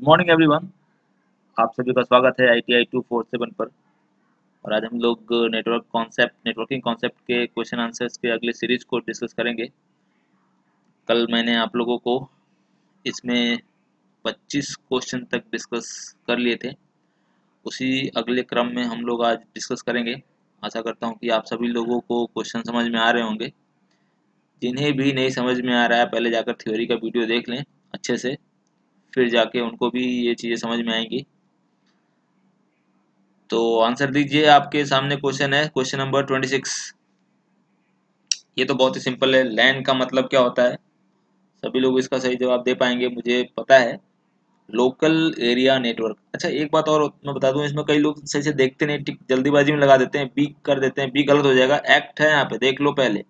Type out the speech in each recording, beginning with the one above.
Good morning everyone आप सभी का स्वागत है I T I two four seven पर। और आज हम लोग नेटवर्क कॉन्सेप्ट नेटवर्किंग कॉन्सेप्ट के क्वेश्चन आंसर्स के अगले सीरीज़ को डिस्कस करेंगे। कल मैंने आप लोगों को इसमें 25 क्वेश्चन तक डिस्कस कर लिए थे। उसी अगले क्रम में हम लोग आज डिस्कस करेंगे। आशा करता हूँ कि आप सभी लोगों को क्वेश्चन समझ में आ रहे होंगे। जिन्हें भी नहीं समझ में आ रहा है, पहले जाकर थ्योरी का वीडियो देख लें अच्छे से। फिर जाके उनको भी ये चीज़ें समझ में आएँगी। तो आंसर दीजिए आपके सामने क्वेश्चन है क्वेश्चन नंबर ट्वेंटी सिक्स ये तो बहुत ही सिंपल है लैंड का मतलब क्या होता है? सभी लोग इसका सही जवाब दे पाएँगे, मुझे पता है। लोकल एरिया नेटवर्क अच्छा एक बात और मैं बता दूँ, इसमें कई लोग सही से देखते नहीं जल्दीबाजी में लगा देते हैं बी कर देते हैं बी गलत हो जाएगा। एक्ट है यहाँ पे, देख लो पहले।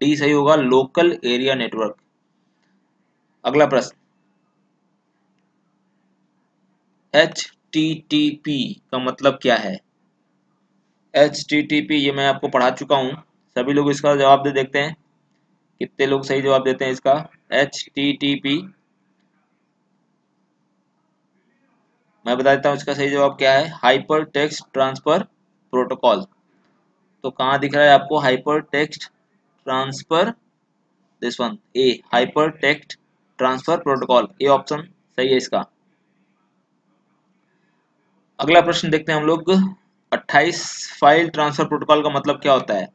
डी सही होगा लोकल एरिया नेटवर्क अगला प्रश्न। एच टी टी पी का मतलब क्या है? एच टी टी पी ये मैं आपको पढ़ा चुका हूँ। सभी लोग इसका जवाब दे देखते हैं। कितने लोग सही जवाब देते हैं इसका? एच टी टी पी मैं बता देता हूँ इसका सही जवाब क्या है? हाइपर टेक्स्ट ट्रांसफ़र प्रोटोकॉल तो कहाँ दिख रहा है आपको? Hyper text transfer this one A hyper text transfer protocol A option सही है इसका। अगला प्रश्न देखते हैं हम लोग। 28 फ़ाइल ट्रांसफ़र प्रोटोकॉल का मतलब क्या होता है?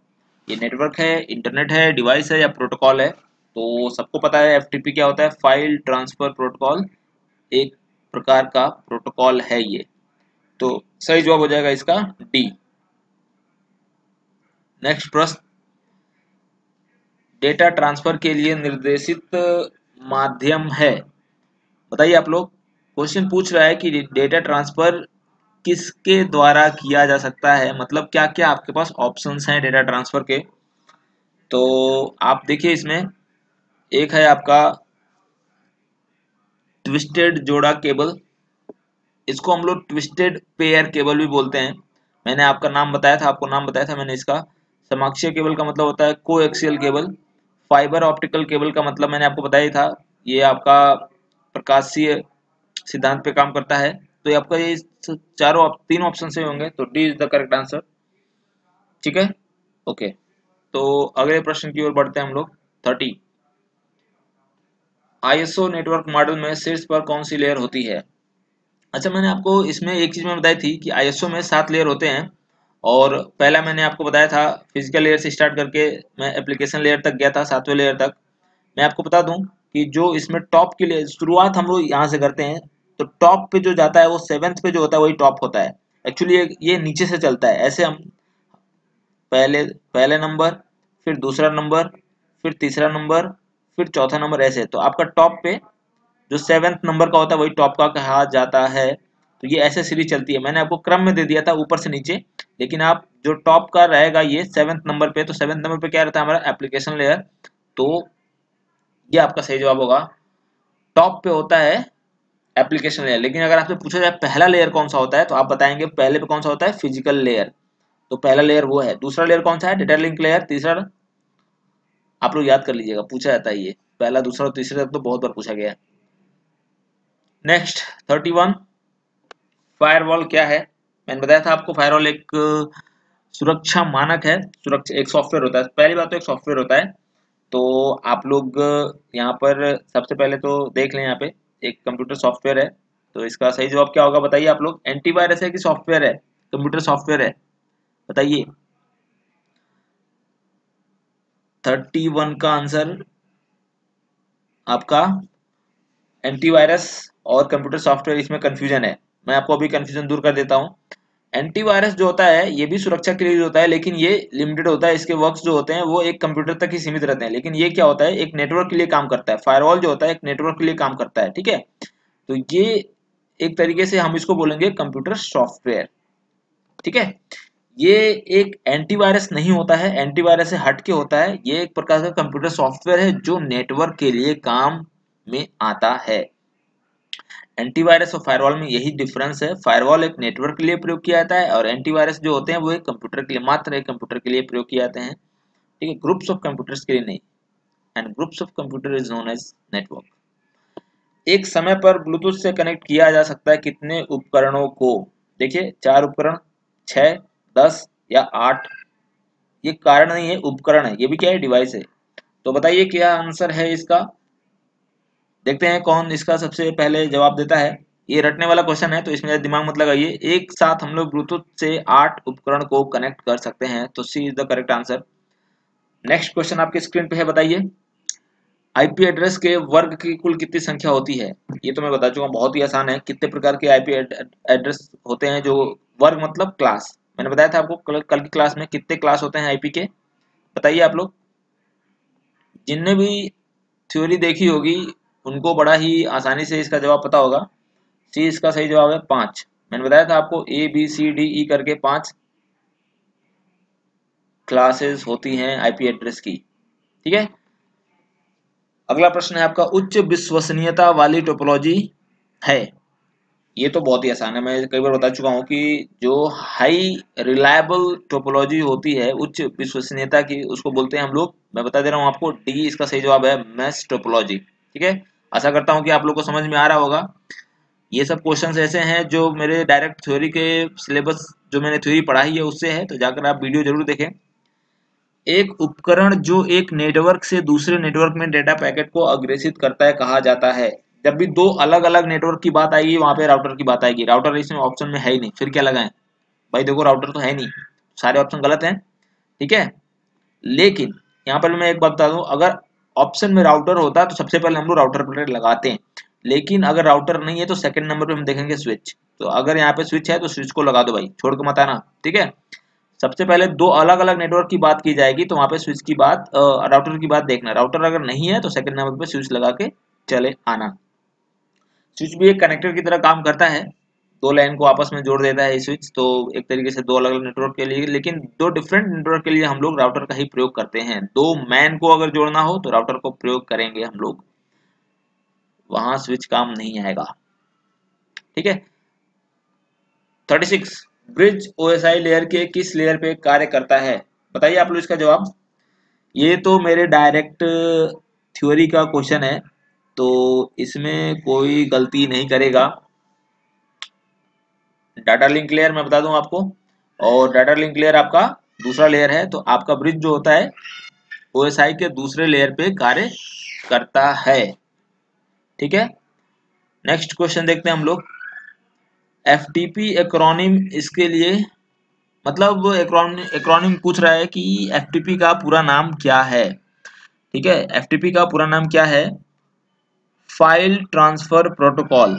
ये नेटवर्क है, इंटरनेट है, डिवाइस है या प्रोटोकॉल है? तो सबको पता है एफ़ क्या होता है? फ़ाइल ट्रांसफ़र प्रोटोकॉल एक प्रकार का प्रोटोकॉल है ये। तो सही जवाब हो जाएगा इसका डी। नेक्स्ट प्रश्न। डेटा ट्रांसफ़र के लिए निर्देशित माध्यम है। बताइए आप लोग। क्वेश्चन पूछ रहा है कि डेटा ट्रांसफ़र किसके द्वारा किया जा सकता है? मतलब क्या क्या आपके पास ऑप्शंस हैं डेटा ट्रांसफ़र के? तो आप देखिए इसमें, एक है आपका ट्विस्टेड जोड़ा केबल इसको हम लोग ट्विस्टेड पेयर केबल भी बोलते हैं। मैंने आपका नाम बताया था, आपको नाम बताया था मैंने इसका। समाक्षीय केबल का मतलब होता है coaxial cable fibre optical cable का मतलब मैंने आपको बताया था। ये आपका प्रकाशीय सिद्धांत पे काम करता है। तो आपका ये चारों आप, तीन ऑप्शन से होंगे तो D is the correct answer ठीक है? ओके तो अगले प्रश्न की ओर बढ़ते हैं हम लोग. थर्टी आईएसओ नेटवर्क मॉडल में शीर्ष पर कौन सी लेयर होती है? अच्छा मैंने आपको इसमें एक चीज़ में बताई थी कि आईएसओ में सात लेयर होते हैं और पहला मैंने आपको बताया था फ़िज़िकल लेयर से स्टार्ट करके मैं एप्लीकेशन लेयर तक गया था सातवें लेयर तक। मैं आपको बता दूँ कि जो इसमें टॉप के लिए शुरुआत हम लोग यहाँ से करते हैं तो टॉप पे जो जाता है वो सेवेंथ पे जो होता है वही टॉप होता है। एक्चुअली ये, नीचे से चलता है। ऐसे हम पहले पहले नंबर फिर दूसरा नंबर फिर तीसरा नंबर फिर चौथा नंबर ऐसे। तो आपका टॉप पे जो सेवेंथ नंबर का होता है वही टॉप का कहा जाता है। तो ये ऐसे सीरीज़ चलती है। मैंने आपको क्रम में दे दिया था ऊपर से नीचे। लेकिन आप जो टॉप का रहेगा ये सेवेंथ नंबर पे तो सेवेंथ नंबर पे क्या रहता है हमारा? एप्लीकेशन लेयर तो ये आपका सही जवाब होगा। टॉप पे होता है एप्लीकेशन लेयर लेकिन अगर आपसे पूछा जाए पहला लेयर कौन सा होता है तो आप बताएँगे पहले पे कौन सा होता है? फ़िज़िकल लेयर तो पहला लेयर वो है। दूसरा लेयर कौन सा है? डेटा लिंक लेयर तीसरा आप लोग याद कर लीजिएगा, पूछा जाता है ये। पहला, दूसरा और तीसरा तो बहुत बार पूछा गया नेक्स्ट थर्टी वन फायरवॉल क्या है? मैंने बताया था आपको फायरवॉल एक, सुरक्षा मानक है। सुरक्षा, एक सॉफ्टवेयर होता है। पहली बात तो एक सॉफ्टवेयर होता है। तो आप लोग यहाँ पर सबसे पहले तो देख लें यहाँ पे। एक कंप्यूटर सॉफ्टवेयर है तो इसका सही जवाब क्या होगा बताइए आप लोग? एंटीवायरस है कि सॉफ्टवेयर है? कंप्यूटर सॉफ्टवेयर है। बताइए। थर्टी वन का आंसर आपका एंटीवायरस और कंप्यूटर सॉफ्टवेयर इसमें कंफ्यूजन है। मैं आपको अभी कंफ्यूजन दूर कर देता हूँ। एंटीवायरस जो होता है, ये भी सुरक्षा के लिए होता है, लेकिन ये लिमिटेड होता है, इसके वर्क्स जो होते हैं, वो एक कंप्यूटर तक ही सीमित रहते हैं। लेकिन ये क्या होता है, एक नेटवर्क के लिए काम करता है। फायरवॉल जो होता है, एक नेटवर्क के लिए काम करता है, ठीक है? तो ये एक तरीके से हम इसको बोलेंगे कंप्यूटर सॉफ्टवेयर ठीक है? ये एक एंटीवायरस नहीं होता है एंटीवायरस से हट के होता है। ये एक प्रकार का कंप्यूटर सॉफ्टवेयर है, जो नेटवर्क के लिए काम में आता है। एंटीवायरस और फायरवॉल में यही डिफरेंस है। फायरवॉल एक नेटवर्क के लिए प्रयोग किया जाता है और एंटीवायरस जो होते हैं वो एक कंप्यूटर के लिए, मात्र एक कंप्यूटर के लिए प्रयोग किए जाते हैं। ठीक है ग्रुप्स ऑफ़ कंप्यूटर्स के लिए नहीं। And groups of computer is known as network एक समय पर ब्लूटूथ से कनेक्ट किया जा सकता है कितने उपकरणों को? देखिए, चार उपकरण छ दस या आठ। ये कारण नहीं है, उपकरण है। ये भी क्या है? डिवाइस है। तो बताइए, क्या आंसर है इसका? देखते हैं कौन इसका सबसे पहले जवाब देता है। ये रटने वाला क्वेश्चन है तो इसमें दिमाग मत लगाइए। एक साथ हम लोग ब्लूटूथ से आठ उपकरण को कनेक्ट कर सकते हैं तो C is the correct answer next question आपके स्क्रीन पे है बताइए। आईपी एड्रेस के वर्ग की कुल कितनी संख्या होती है? ये तो मैं बता चुका बहुत ही आसान है। कितने प्रकार के आईपी एड्रेस होते हैं जो वर्ग मतलब क्लास मैंने बताया था आपको कल, कल की क्लास में कितने क्लास होते हैं आईपी के? बताइए आप लोग। जिनने भी थ्योरी देखी होगी उनको बड़ा ही आसानी से इसका जवाब पता होगा। सी, इसका सही जवाब है पाँच। मैंने बताया था आपको A B C D E करके पाँच क्लासेस होती हैं आईपी एड्रेस की। ठीक है? अगला प्रश्न है आपका, उच्च विश्वसनीयता वाली टोपोलॉजी है। ये तो बहुत ही आसान है। मैं कई बार बता चुका हूँ कि जो हाई रिलायबल टोपोलॉजी होती है, उच्च विश्वसनीयता की, उसको बोलते हैं हम लोग। मैं बता दे रहा हूँ आपको डी इसका सही जवाब है मैस टोपोलॉजी ठीक है? आशा करता हूँ कि आप लोग को समझ में आ रहा होगा। ये सब क्वेश्चंस ऐसे हैं जो मेरे डायरेक्ट थ्योरी के सिलेबस जो मैंने थ्योरी पढ़ाई है उससे है तो जाकर आप वीडियो ज़रूर देखें। एक उपकरण जो एक नेटवर्क से दूसरे नेटवर्क में डेटा पैकेट को अग्रेसित करता है, कहा जाता है। जब भी दो अलग अलग नेटवर्क की बात आएगी, वहाँ पे राउटर की बात आएगी। राउटर इसमें ऑप्शन में है ही नहीं। फिर क्या लगाएँ? भाई देखो राउटर तो है नहीं। सारे ऑप्शन गलत हैं। ठीक है? लेकिन, यहाँ पर मैं एक बात बता दूँ, अगर ऑप्शन में राउटर होता है तो सबसे पहले हम लोग राउटर प्लेट लगाते हैं। लेकिन अगर राउटर नहीं है तो सेकंड नंबर पे हम देखेंगे स्विच तो अगर यहाँ पे स्विच है तो स्विच को लगा दो भाई, छोड़ के मत आना, ठीक है? सबसे पहले दो अलग अलग नेटवर्क की बात की जाएगी तो वहाँ पे स्विच की बात राउटर की बात देखना। राउटर अगर नहीं है तो सेकंड नंबर पे स्विच लगा के चले आना। स्विच भी एक कनेक्टर की तरह काम करता है। दो लाइन को आपस में जोड़ देता है स्विच तो एक तरीके से दो अलग अलग नेटवर्क के लिए, लेकिन दो डिफरेंट नेटवर्क के लिए हम लोग राउटर का ही प्रयोग करते हैं। दो मैन को अगर जोड़ना हो तो राउटर को प्रयोग करेंगे हम लोग। वहाँ स्विच काम नहीं आएगा। ठीक है? Thirty six bridge OSI layer के किस लेयर पे कार्य करता है? बताइए आप लोग इसका जवाब। ये तो मेरे डायरेक्ट थ्योरी का क्वेश्चन है तो इसमें कोई गलती नहीं करेगा। डाटा लिंक लेयर मैं बता दूँ आपको। और डाटा लिंक लेयर आपका दूसरा लेयर है तो आपका ब्रिज जो होता है, ओएसआई के दूसरे लेयर पे कार्य करता है। ठीक है? नेक्स्ट क्वेश्चन देखते हैं हम लोग। एफ़ टी पी एक्रोनिम इसके लिए मतलब एक्रोनिम पूछ रहा है कि एफ़ टी पी का पूरा नाम क्या है? ठीक है? एफ़ टी पी का पूरा नाम क्या है? File transfer protocol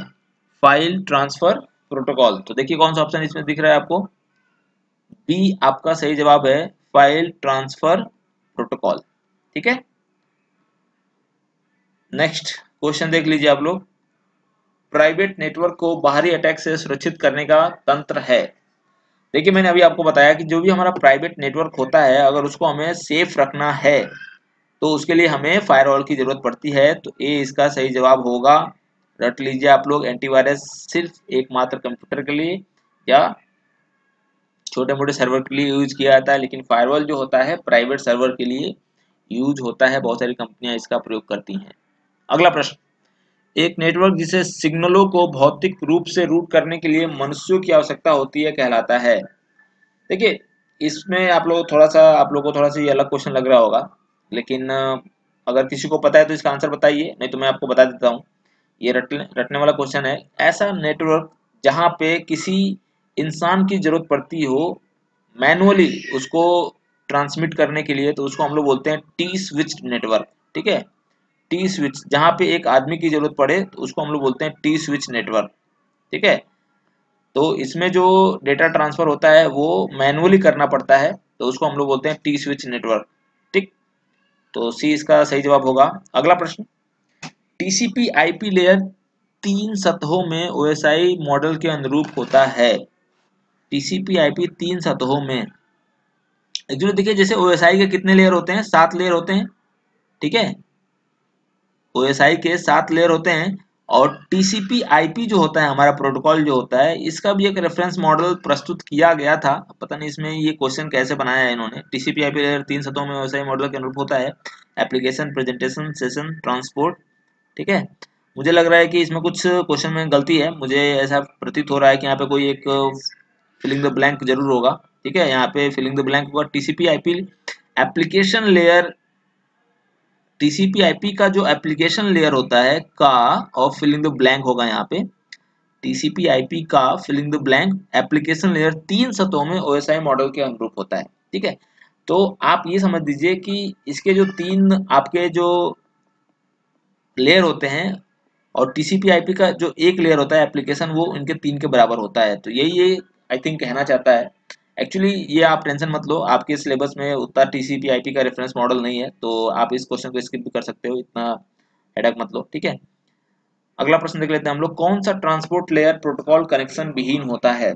file transfer protocol तो देखिए कौन सा ऑप्शन इसमें दिख रहा है आपको? बी आपका सही जवाब है फ़ाइल ट्रांसफ़र प्रोटोकॉल ठीक है? नेक्स्ट क्वेश्चन देख लीजिए आप लोग. प्राइवेट नेटवर्क को बाहरी अटैक से सुरक्षित करने का तंत्र है। देखिए मैंने अभी आपको बताया कि जो भी हमारा प्राइवेट नेटवर्क होता है, अगर उसको हमें सेफ़ रखना है तो उसके लिए हमें फायरवॉल की ज़रूरत पड़ती है तो ए इसका सही जवाब होगा। रट लीजिए आप लोग एंटीवायरस सिर्फ़ एकमात्र कंप्यूटर के लिए, या छोटे मोटे सर्वर के लिए यूज़ किया जाता है, लेकिन फायरवॉल जो होता है प्राइवेट सर्वर के लिए यूज़ होता है, बहुत सारी कंपनियाँ इसका प्रयोग करती हैं। अगला प्रश्न। एक नेटवर्क जिसे सिग्नलों को भौतिक रूप से रूट करने के लिए मनुष्यों की आवश्यकता होती है, कहलाता है। देखिए, इसमें आप लोग थोड़ा सा आप लोग को थोड़ा सा ये अलग क्वेश्चन लग रहा होगा, लेकिन अगर किसी को पता है तो इसका आंसर बताइए, नहीं तो मैं आपको बता देता हूँ। ये रटने रटने वाला क्वेश्चन है। ऐसा नेटवर्क जहाँ पे किसी इंसान की ज़रूरत पड़ती हो मैनुअली उसको ट्रांसमिट करने के लिए तो उसको हम लोग बोलते हैं टी स्विच नेटवर्क ठीक है? टी स्विच जहाँ पे एक आदमी की ज़रूरत पड़े तो उसको हम लोग बोलते हैं टी स्विच नेटवर्क ठीक है? तो इसमें जो डेटा ट्रांसफ़र होता है, वो मैनुअली करना पड़ता है तो उसको हम लोग बोलते हैं टी स्विच नेटवर्क ठीक? तो सी इसका सही जवाब होगा। अगला प्रश्न। टीसीपी आईपी लेयर तीन सतहों में ओएसआई मॉडल के अनुरूप होता है। टीसीपी आईपी तीन सतहों में। एक्चुअली देखिए, जैसे ओएसआई के कितने लेयर होते हैं? सात लेयर होते हैं। ठीक है? ओएसआई के सात लेयर होते हैं और टीसीपी आईपी जो होता है, हमारा प्रोटोकॉल जो होता है, इसका भी एक रेफरेंस मॉडल प्रस्तुत किया गया था। पता नहीं इसमें ये क्वेश्चन कैसे बनाया है इन्होंने। टीसीपी आईपी लेयर तीन सतों में ओएसआई मॉडल के अनुरूप होता है। एप्लीकेशन प्रेजेंटेशन सेशन ट्रांसपोर्ट ठीक है? मुझे लग रहा है कि इसमें कुछ क्वेश्चन में गलती है। मुझे ऐसा प्रतीत हो रहा है कि यहाँ पे कोई एक फिलिंग द ब्लैंक ज़रूर होगा। ठीक है? यहाँ पे फिलिंग द ब्लैंक होगा। TCP IP application layer TCP IP का जो एप्लीकेशन लेयर होता है, का और फिलिंग द ब्लैंक होगा यहाँ पे। टीसीपी आईपी का filling the blank application layer तीन सतहों में ओएसआई मॉडल के अनुरूप होता है। ठीक है? तो आप ये समझ दीजिए कि इसके जो तीन, आपके जो लेयर होते हैं और टीसीपी आईपी का जो एक लेयर होता है एप्लीकेशन वो इनके तीन के बराबर होता है। तो यही ये आई थिंक कहना चाहता है। एक्चुअली ये आप टेंशन मत लो। आपके सिलेबस में उतना टीसीपी आईपी का रेफरेंस मॉडल नहीं है तो आप इस क्वेश्चन को स्किप भी कर सकते हो। इतना हेडक मत लो, ठीक है? अगला प्रश्न देख लेते हैं हम लोग। कौन सा ट्रांसपोर्ट लेयर प्रोटोकॉल कनेक्शन विहीन होता है?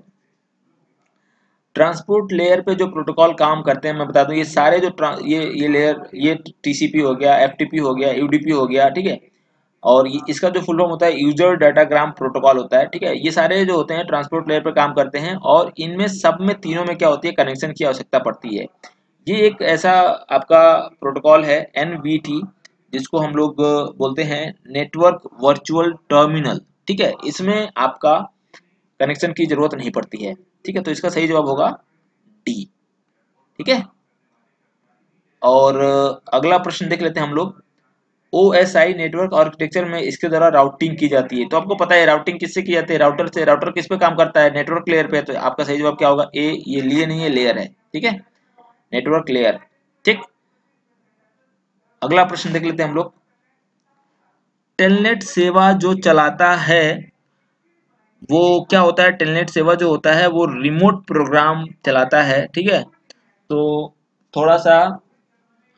ट्रांसपोर्ट लेयर पे जो प्रोटोकॉल काम करते हैं, मैं बता दूँ, ये सारे जो ये ये लेयर ये टीसीपी हो गया एफटीपी हो गया यूडीपी हो गया, ठीक है? और इसका जो फुल फॉर्म होता है यूज़र डाटाग्राम प्रोटोकॉल होता है, ठीक है? ये सारे जो होते हैं ट्रांसपोर्ट लेयर पर काम करते हैं, और इनमें सब में तीनों में क्या होती है कनेक्शन की आवश्यकता पड़ती है। ये एक ऐसा आपका प्रोटोकॉल है एनवीटी जिसको हम लोग बोलते हैं नेटवर्क वर्चुअल टर्मिनल ठीक है? इसमें आपका कनेक्शन की ज़रूरत नहीं पड़ती है, ठीक है? तो इसका सही जवाब होगा डी ठीक है? और अगला प्रश्न देख लेते हैं हम लोग। O S I network architecture में इसके द्वारा राउटिंग की जाती है। तो आपको पता है राउटिंग किससे की जाती है? राउटर से। राउटर किस पे काम करता है? नेटवर्क लेयर पे। तो आपका सही जवाब क्या होगा? ए ये लिए नहीं है लेयर है। ठीक है? नेटवर्क लेयर ठीक? अगला प्रश्न देख लेते हैं हम लोग। टेलनेट सेवा जो चलाता है, वो क्या होता है? टेलनेट सेवा जो होता है, वो रिमोट प्रोग्राम चलाता है। ठीक है? तो थोड़ा सा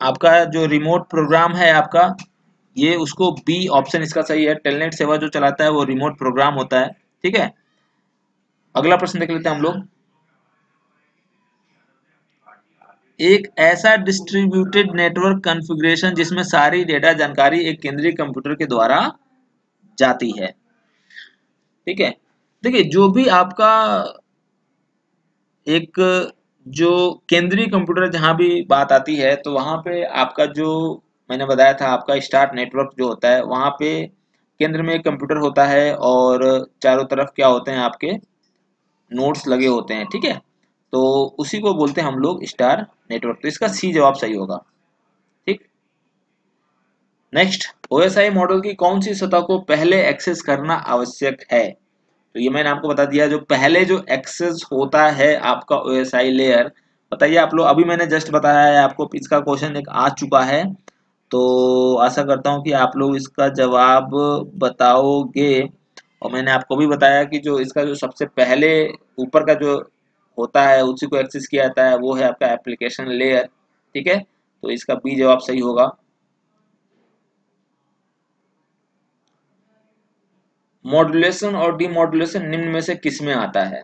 आपका जो रिमोट प्रोग्राम है आपका ये उसको बी ऑप्शन इसका सही है। टेलनेट सेवा जो चलाता है, वो रिमोट प्रोग्राम होता है। ठीक है? अगला प्रश्न देख लेते हैं हम लोग। एक ऐसा डिस्ट्रीब्यूटेड नेटवर्क कॉन्फ़िगरेशन जिसमें सारी डेटा जानकारी एक केंद्रीय कंप्यूटर के द्वारा जाती है। ठीक है? देखिए, जो भी आपका एक जो केंद्रीय कंप्यूटर जहाँ भी बात आती है तो वहाँ पे आपका जो मैंने बताया था, आपका स्टार्ट नेटवर्क जो होता है, वहाँ पे केंद्र में कंप्यूटर होता है और चारों तरफ़ क्या होते हैं आपके? नोट्स लगे होते हैं, ठीक है? तो उसी को बोलते हैं हम लोग स्टार नेटवर्क। तो इसका सी जवाब सही होगा, ठीक? नेक्स्ट ओएसआई मॉडल की कौन सी सतह को पहले एक्सेस करना आवश्यक है? तो ये मैंने आपको बता दिया, जो पहले जो एक्सेस होता है आपका ओएसआई लेयर बताइए आप लोग, अभी मैंने जस्ट बताया है, आपको इसका क्वेश्चन एक आ चुका है। तो आशा करता हूँ कि आप लोग इसका जवाब बताओगे। और मैंने आपको भी बताया कि जो इसका जो सबसे पहले ऊपर का जो होता है, उसी को एक्सेस किया जाता है, वो है आपका एप्लीकेशन लेयर, ठीक है? तो इसका बी जवाब सही होगा। मॉड्यूलेशन और डी डीमॉड्यूलेशन निम्न में से किसमें आता है?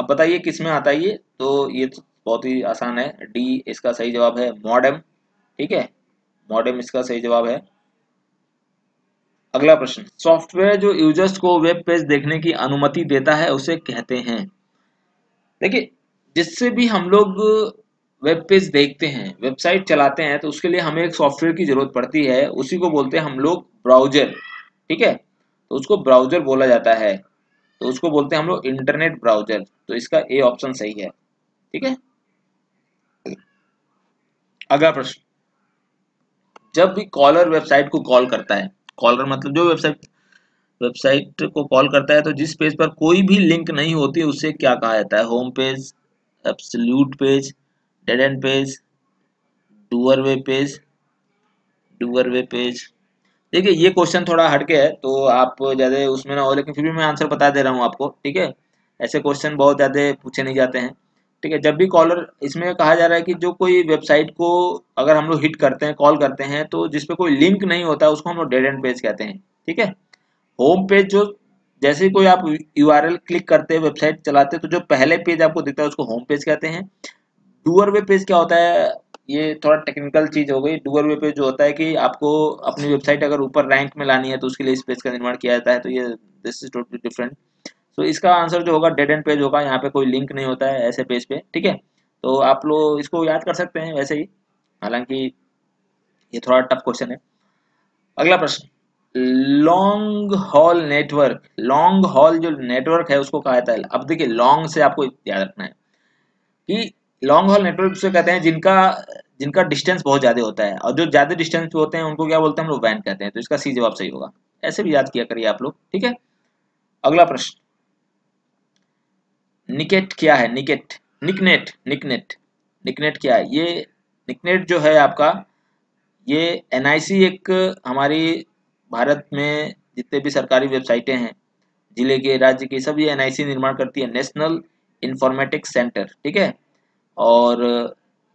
अब बताइए किसमें आता है ये? तो ये तो बहुत ही आसान है। डी इसका सही जवाब है मॉडम, ठीक है? मॉडम इसका सही जवाब है। अगला प्रश्न, सॉफ्टवेयर जो यूज़र्स को वेब पेज देखने की अनुमति देता है, उसे कहते हैं। देखिए, जिससे भी हम लोग वेब पेज देखते हैं, वेबसाइट चलाते हैं तो उसके लिए हमें एक सॉफ्टवेयर की ज़रूरत पड़ती है। उसी को बोलते हैं हम लोग ब्राउज़र, ठीक है? तो उसको ब्राउज़र बोला जाता है। तो उसको बोलते हैं हम लोग इंटरनेट ब्राउज़र तो इसका ए ऑप्शन सही है, ठीक है? अगला प्रश्न जब भी कॉलर वेबसाइट को कॉल करता है। कॉलर मतलब जो वेबसाइट वेबसाइट को कॉल करता है तो जिस पेज पर कोई भी लिंक नहीं होती, उसे क्या कहा जाता है? Home page absolute page dead end page doorway page doorway page देखिए, ये क्वेश्चन थोड़ा हटके है तो आप ज़्यादा उसमें ना हो, लेकिन फिर भी मैं आंसर बता दे रहा हूँ आपको, ठीक है? ऐसे क्वेश्चन बहुत ज़्यादा पूछे नहीं जाते हैं। ठीक है, जब भी कॉलर इसमें कहा जा रहा है कि जो कोई वेबसाइट को अगर हम लोग हिट करते हैं कॉल करते हैं तो जिसपे कोई लिंक नहीं होता, उसको हम लोग डेड एंड पेज कहते हैं, ठीक है? होम पेज जो, जैसे कोई आप यूआरएल क्लिक करते हैं वेबसाइट चलाते हैं तो जो पहले पेज आपको दिखता है, उसको होम पेज कहते हैं। डूअर वे पेज क्या होता है, ये थोड़ा टेक्निकल चीज़ हो गई। डूअर वे पेज जो होता है कि आपको अपनी वेबसाइट अगर ऊपर रैंक में लानी है तो उसके लिए इस पेज का निर्माण किया जाता है तो ये दिस इज़ टोटली डिफरेंट तो इसका आंसर जो होगा डेड एंड पेज होगा, यहाँ पे कोई लिंक नहीं होता है ऐसे पेज पे, ठीक है? तो आप लोग इसको याद कर सकते हैं वैसे ही, हालाँकि ये थोड़ा टफ क्वेश्चन है। अगला प्रश्न long haul network long haul जो नेटवर्क है उसको कहा जाता है। अब देखिए लॉन्ग से आपको याद रखना है कि लॉन्ग हॉल नेटवर्क से कहते हैं, जिनका जिनका डिस्टेंस बहुत ज़्यादा होता है। और जो ज़्यादा डिस्टेंस होते हैं, उनको क्या बोलते हैं हम लोग वैन कहते हैं। तो इसका सी जवाब सही होगा। ऐसे भी याद किया करिए आप लोग, ठीक है? अगला प्रश्न निकेट क्या है, निकेट, निकनेट निकनेट निकनेट क्या है। ये निकनेट जो है आपका, ये एनआईसी एक हमारी भारत में जितने भी सरकारी वेबसाइटें हैं, ज़िले के, राज्य के, सब ये एनआईसी निर्माण करती है नेशनल इंफॉर्मेटिक्स सेंटर ठीक है? और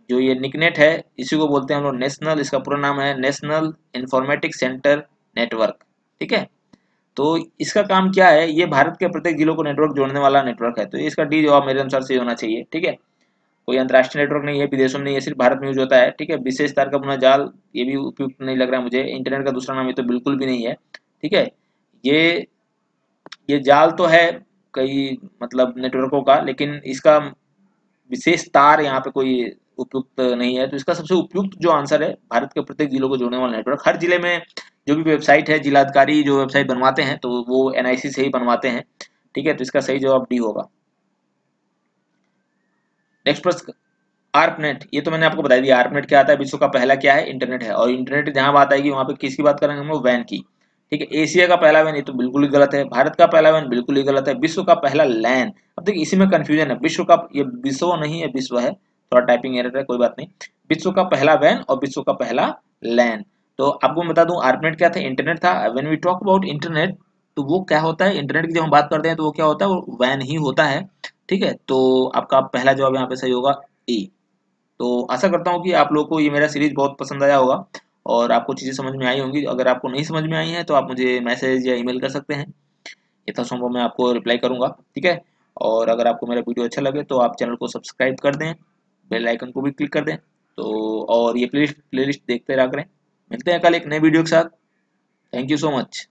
जो ये निकनेट है, इसी को बोलते हैं हम लोग नेशनल इसका पूरा नाम है नेशनल इंफॉर्मेटिक्स सेंटर नेटवर्क ठीक है? तो इसका काम क्या है? ये भारत के प्रत्येक जिलों को नेटवर्क जोड़ने वाला नेटवर्क है। तो इसका डी जवाब मेरे अनुसार से होना चाहिए, ठीक है? कोई अंतर्राष्ट्रीय नेटवर्क नहीं है, विदेशों में नहीं है, सिर्फ़ भारत में यूज़ होता है, ठीक है? विशेष तार का पुनः जाल, ये भी उपयुक्त नहीं लग रहा है मुझे। इंटरनेट का दूसरा नाम ये तो बिल्कुल भी नहीं है, ठीक है? ये ये जाल तो है कई मतलब नेटवर्कों का, लेकिन इसका विशेष तार यहाँ पे कोई उपयुक्त नहीं है। तो इसका सबसे उपयुक्त जो आंसर है, भारत के प्रत्येक जिलों को जोड़ने वाला नेटवर्क हर ज़िले में जो भी वेबसाइट है, जिलाधिकारी जो वेबसाइट बनवाते हैं तो वो एनआईसी से ही बनवाते हैं, ठीक है? तो इसका सही जवाब डी होगा। नेक्स्ट प्रश्न आर्पनेट ये तो मैंने आपको बता दिया आर्पनेट क्या आता है? विश्व का पहला क्या है? इंटरनेट है। और इंटरनेट जहाँ बात आएगी, वहाँ पे किसकी बात करेंगे हम लोग? वैन की, ठीक है? एशिया का पहला वैन ये तो बिल्कुल ही गलत है। भारत का पहला वैन बिल्कुल ही गलत है। विश्व का पहला लैन अब देखिए, इसी में कंफ्यूजन है। विश्व का, ये विश्व नहीं है, विश्व है। थोड़ा टाइपिंग एरर है, कोई बात नहीं। विश्व का पहला वैन और विश्व का पहला लैन तो आपको बता दूँ आर्पनेट क्या था? इंटरनेट था। When we talk about internet तो वो क्या होता है? इंटरनेट की जब हम बात करते हैं तो वो क्या होता है? वो वैन ही होता है। ठीक है? तो आपका पहला जवाब यहाँ पे सही होगा ए तो आशा करता हूँ कि आप लोगों को ये मेरा सीरीज़ बहुत पसंद आया होगा और आपको चीज़ें समझ में आई होंगी। अगर आपको नहीं समझ में आई हैं तो आप मुझे मैसेज या ईमेल कर सकते हैं। यथासंभव मैं आपको रिप्लाई करूँगा। ठीक है? और अगर आपको मेरा वीडियो अच्छा लगे तो आप चैनल को सब्सक्राइब कर दें। बेल आइकन को भी क्लिक कर दें। तो और ये प्लेलिस्ट प्लेलिस्ट देखते रहा करें। मिलते हैं कल एक नए वीडियो के साथ। Thank you so much